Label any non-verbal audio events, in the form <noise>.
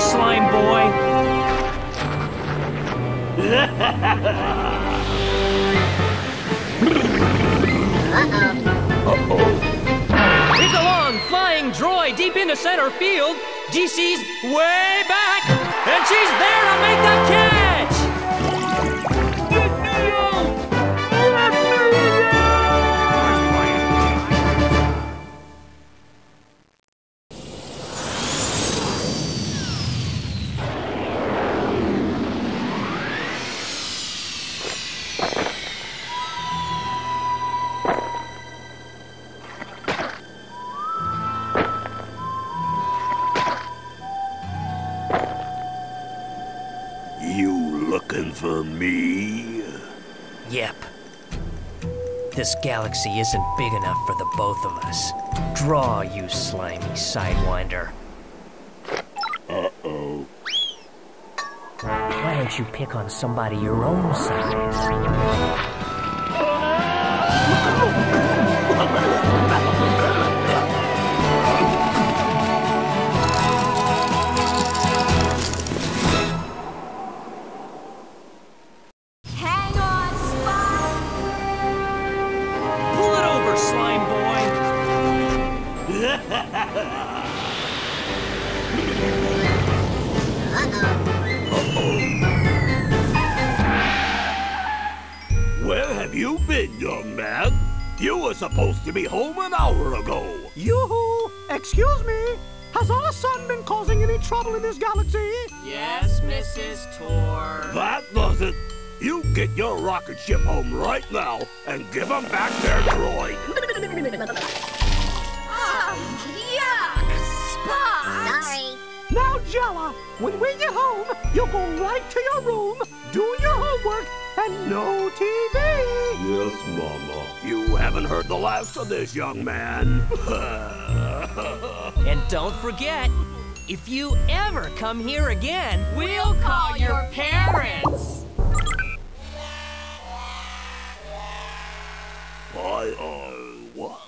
slime boy. It's a long flying droid deep into center field. DC's way back, and she's there to make the catch. For me? Yep. This galaxy isn't big enough for the both of us. Draw, you slimy sidewinder. Uh-oh. Don't you pick on somebody your own size? You been, young man? You were supposed to be home an hour ago. Yoo-hoo! Excuse me? Has our son been causing any trouble in this galaxy? Yes, Mrs. Tor. That does it. You get your rocket ship home right now and give them back their droid. Oh, yuck! Spot! Sorry. Now, Jella, when we get home, you'll go right to your room, do your homework, and no TV. Yes, Mama. You haven't heard the last of this, young man. <laughs> and don't forget, if you ever come here again, we'll call your parents. I, uh, what?